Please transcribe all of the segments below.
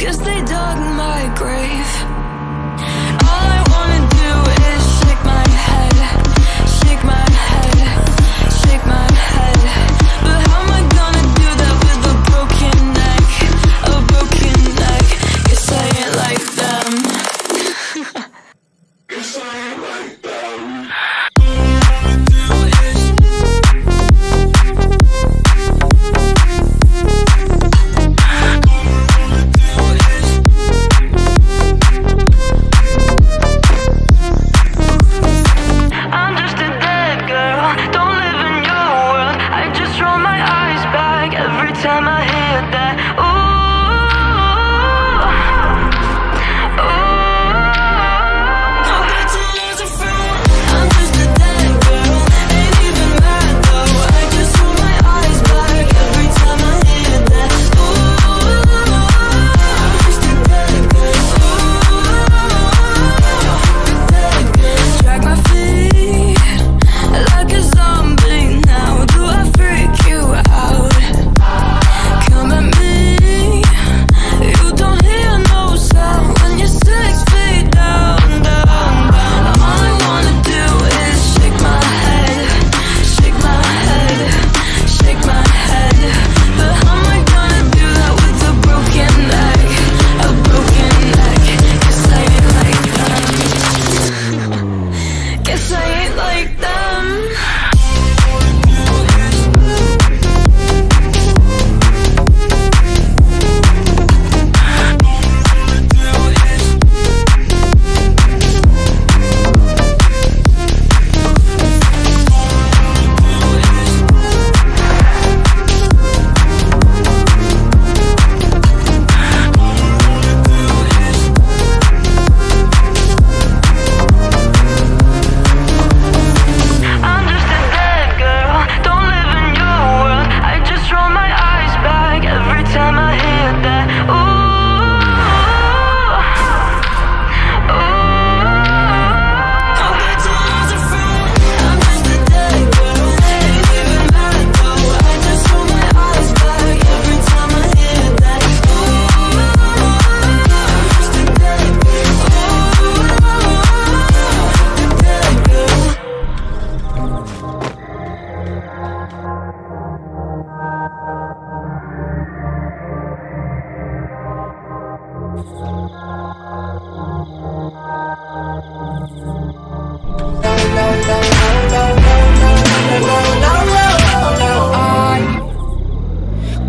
Cause they dug my grave. like that.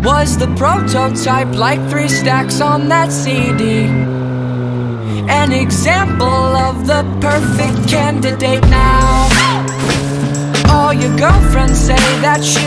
was the prototype like three stacks on that CD An example of the perfect candidate now. All your girlfriends say that she